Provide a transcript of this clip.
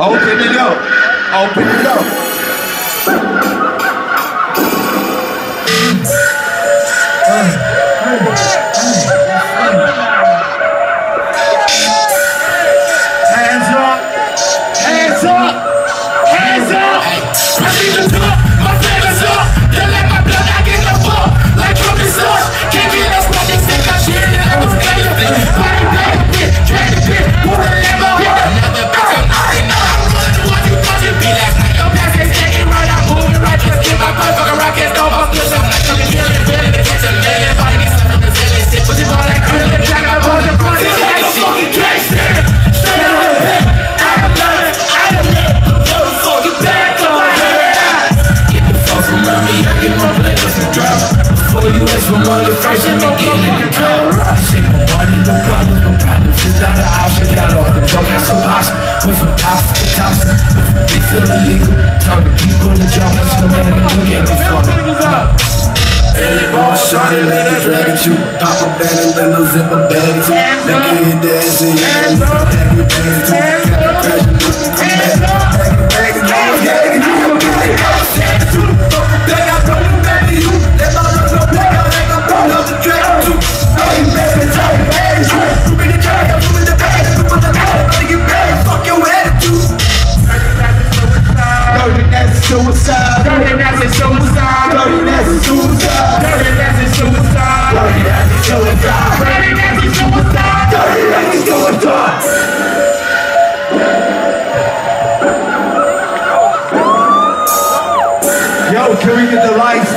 Open it up. Open it up. Rushing, no fucking money, no problems, no problems It's not an option, got off the drug, some option Went from top to top, they feel illegal Talking people in the job, that's the man that look at me for Hey, ball shot it, let it drag at you Pop a band and then a zipper bag at Make it dance, your ass in suicide. Dirty nasty suicide. Dirty nasty suicide. Dirty nasty suicide. Dirty nasty suicide. Dirty nasty suicide. Dirty nasty suicide. Yo, can we get the lights